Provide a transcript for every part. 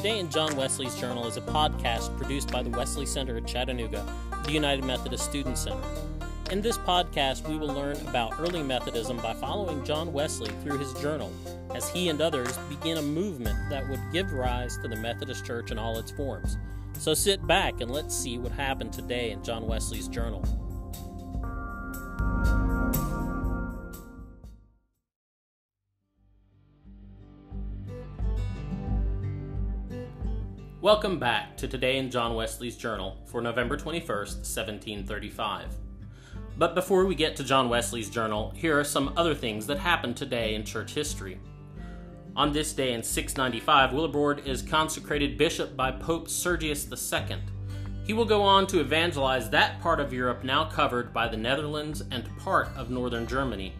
Today in John Wesley's Journal is a podcast produced by the Wesley Center at Chattanooga, the United Methodist Student Center. In this podcast, we will learn about early Methodism by following John Wesley through his journal as he and others begin a movement that would give rise to the Methodist Church in all its forms. So sit back and let's see what happened today in John Wesley's journal. Welcome back to Today in John Wesley's Journal for November 21st, 1735. But before we get to John Wesley's journal, here are some other things that happened today in church history. On this day in 695, Willibrord is consecrated bishop by Pope Sergius II. He will go on to evangelize that part of Europe now covered by the Netherlands and part of northern Germany.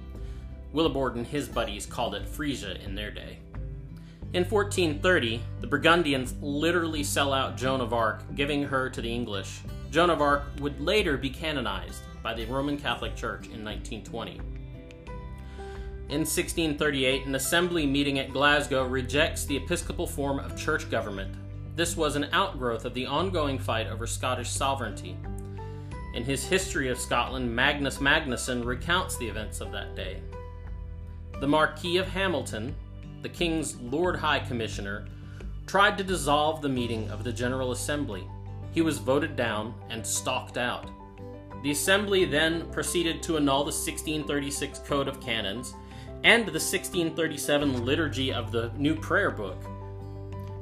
Willibrord and his buddies called it Frisia in their day. In 1430, the Burgundians literally sell out Joan of Arc, giving her to the English. Joan of Arc would later be canonized by the Roman Catholic Church in 1920. In 1638, an assembly meeting at Glasgow rejects the episcopal form of church government. This was an outgrowth of the ongoing fight over Scottish sovereignty. In his History of Scotland, Magnus Magnusson recounts the events of that day. The Marquis of Hamilton, the King's Lord High Commissioner, tried to dissolve the meeting of the General Assembly. He was voted down and stalked out. The Assembly then proceeded to annul the 1636 Code of Canons and the 1637 Liturgy of the New Prayer Book.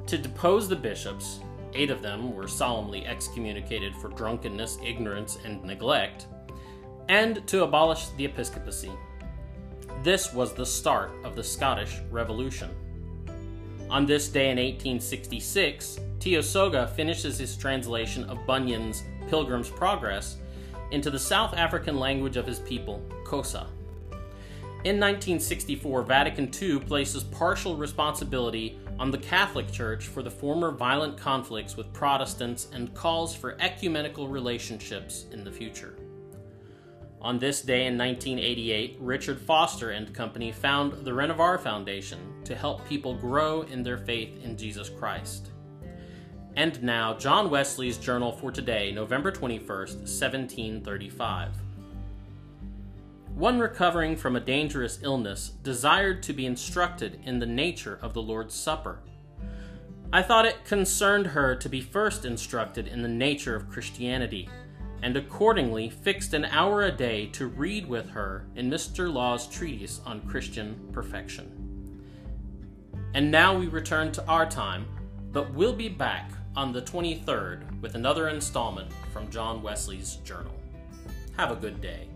To depose the bishops, eight of them were solemnly excommunicated for drunkenness, ignorance, and neglect, and to abolish the episcopacy. This was the start of the Scottish Revolution. On this day in 1866, Tiyo Soga finishes his translation of Bunyan's Pilgrim's Progress into the South African language of his people, Xhosa. In 1964, Vatican II places partial responsibility on the Catholic Church for the former violent conflicts with Protestants and calls for ecumenical relationships in the future. On this day in 1988, Richard Foster and Company found the Renovaré Foundation to help people grow in their faith in Jesus Christ. And now, John Wesley's journal for today, November 21st, 1735. One recovering from a dangerous illness desired to be instructed in the nature of the Lord's Supper. I thought it concerned her to be first instructed in the nature of Christianity and accordingly fixed an hour a day to read with her in Mr. Law's treatise on Christian perfection. And now we return to our time, but we'll be back on the 23rd with another installment from John Wesley's Journal. Have a good day.